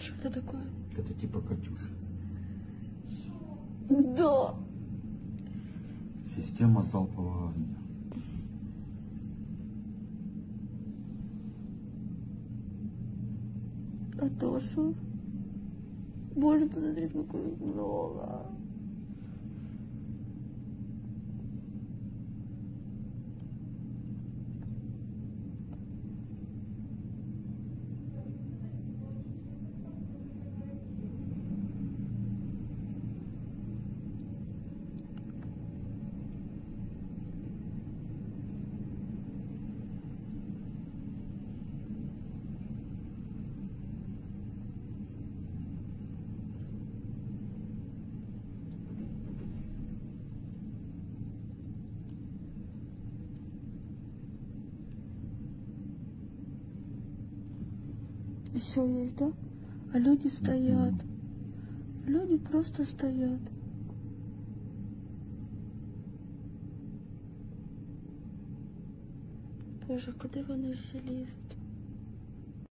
Что это такое? Это типа Катюши. Да. Система залпового огня. А то что? Боже, посмотри, сколько их много. Еще есть, да? А люди стоят. Люди просто стоят. Боже, куди вони всі лізуть?